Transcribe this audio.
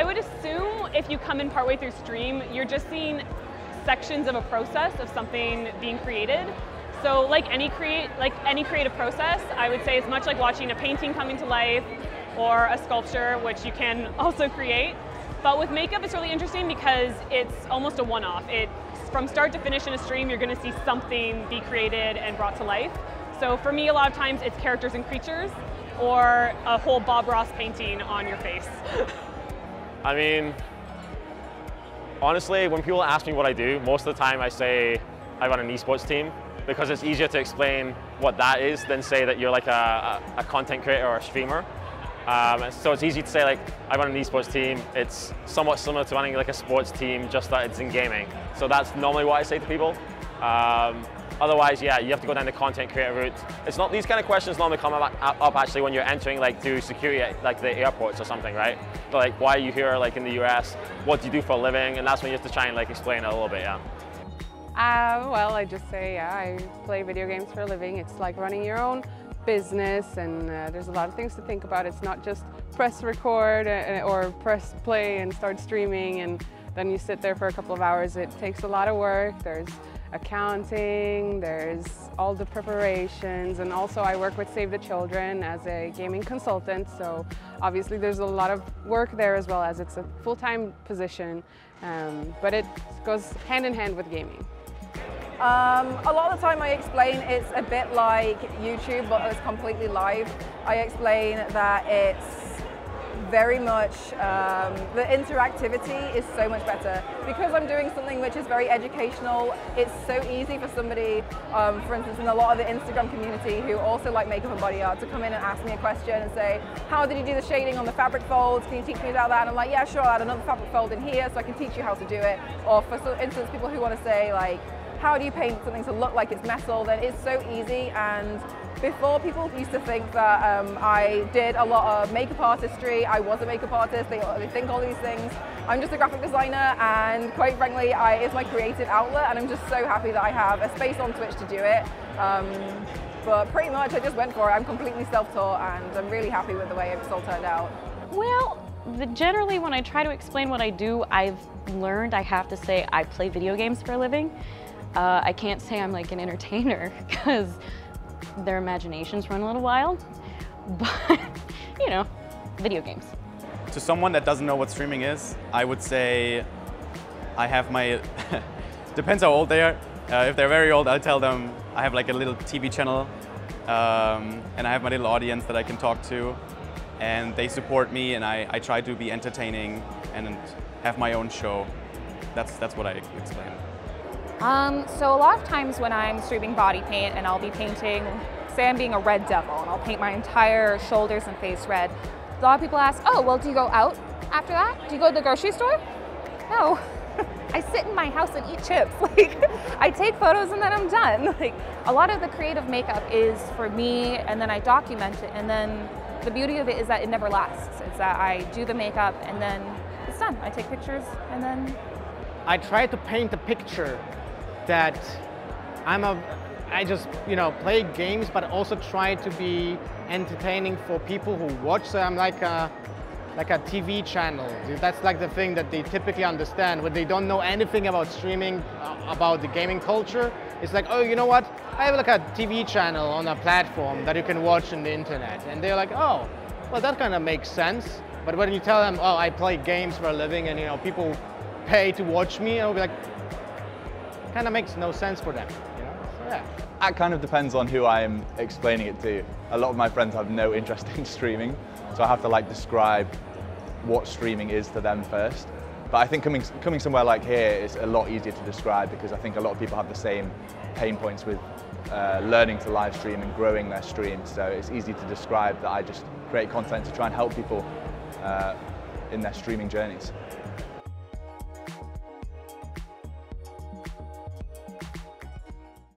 I would assume if you come in partway through stream, you're just seeing sections of a process of something being created. So like any create like any creative process, I would say it's much like watching a painting coming to life or a sculpture, which you can also create. But with makeup, it's really interesting because it's almost a one-off. It's from start to finish in a stream, you're going to see something be created and brought to life. So for me, a lot of times it's characters and creatures, or a whole Bob Ross painting on your face. I mean, honestly, when people ask me what I do, most of the time I say I run an esports team because it's easier to explain what that is than say that you're like a, a, content creator or a streamer. Um, so it's easy to say like, I run an esports team. It's somewhat similar to running like a sports team, just that it's in gaming. So that's normally what I say to people. Um, otherwise, yeah, you have to go down the content creator route. It's not, these kind of questions normally come up, actually when you're entering like through security at like the airports or something, right? But, like, why are you here like in the US? What do you do for a living? And that's when you have to try and like explain it a little bit, yeah. Uh, well, I just say, yeah, I play video games for a living. It's like running your own business and uh, there's a lot of things to think about. It's not just press record uh, or press play and start streaming and then you sit there for a couple of hours. It takes a lot of work. There's accounting, there's all the preparations, and also I work with Save the Children as a gaming consultant, so obviously there's a lot of work there as well as it's a full-time position, um, but it goes hand in hand with gaming. Um, a lot of the time I explain it's a bit like YouTube, but it's completely live. I explain that it's very much, um, the interactivity is so much better. Because I'm doing something which is very educational, it's so easy for somebody, um, for instance, in a lot of the Instagram community who also like makeup and body art to come in and ask me a question and say, how did you do the shading on the fabric folds? Can you teach me about that? And I'm like, yeah, sure, I'll add another fabric fold in here so I can teach you how to do it. Or for instance, people who want to say like, how do you paint something to look like it's metal, then it's so easy. And before people used to think that um, I did a lot of makeup artistry, I was a makeup artist, they, they think all these things. I'm just a graphic designer and quite frankly, I, it's my creative outlet and I'm just so happy that I have a space on Twitch to do it. Um, but pretty much I just went for it. I'm completely self-taught and I'm really happy with the way it's all turned out. Well, the, generally when I try to explain what I do, I've learned I have to say I play video games for a living. Uh, I can't say I'm like an entertainer because their imaginations run a little wild, but you know, video games. To someone that doesn't know what streaming is, I would say I have my, depends how old they are. Uh, if they're very old, I'll tell them I have like a little TV channel um, and I have my little audience that I can talk to and they support me and I, I try to be entertaining and have my own show. That's, that's what I explain. Um, so a lot of times when I'm streaming body paint and I'll be painting, say I'm being a red devil and I'll paint my entire shoulders and face red, a lot of people ask, oh, well, do you go out after that? Do you go to the grocery store? No. I sit in my house and eat chips. Like, I take photos and then I'm done. Like, a lot of the creative makeup is for me and then I document it and then the beauty of it is that it never lasts. It's that I do the makeup and then it's done. I take pictures and then... I try to paint a picture that I'm a, I just, you know, play games, but also try to be entertaining for people who watch. So I'm like a, like a TV channel. That's like the thing that they typically understand when they don't know anything about streaming, uh, about the gaming culture. It's like, oh, you know what? I have like a TV channel on a platform that you can watch on the internet. And they're like, oh, well, that kind of makes sense. But when you tell them, oh, I play games for a living and, you know, people pay to watch me, I'll be like, kind of makes no sense for them. You know? yeah. That kind of depends on who I'm explaining it to. A lot of my friends have no interest in streaming, so I have to like describe what streaming is to them first. But I think coming, coming somewhere like here is a lot easier to describe because I think a lot of people have the same pain points with uh, learning to live stream and growing their streams. So it's easy to describe that I just create content to try and help people uh, in their streaming journeys.